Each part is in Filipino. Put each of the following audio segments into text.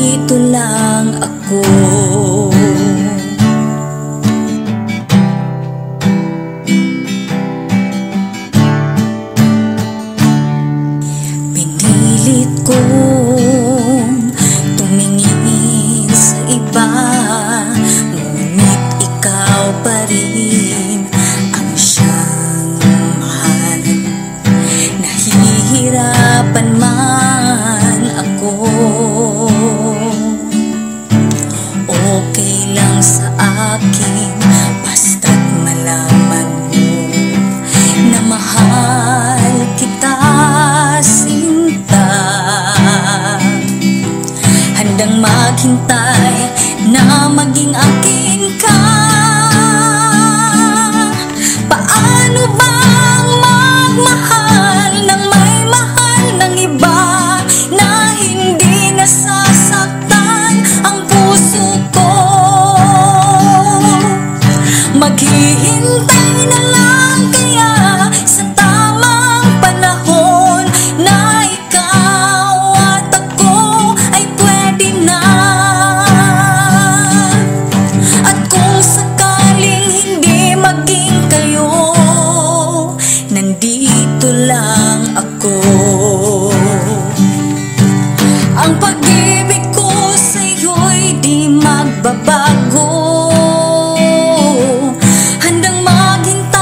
Nandito lang ako. maging akin ka. Paano bang magmahal Nang may mahal ng iba Na hindi nasasaktan ang puso ko? Maghihintay na lang Ang pag-ibig ko sa'yo'y di magbabago. Handang maghintay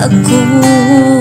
aku.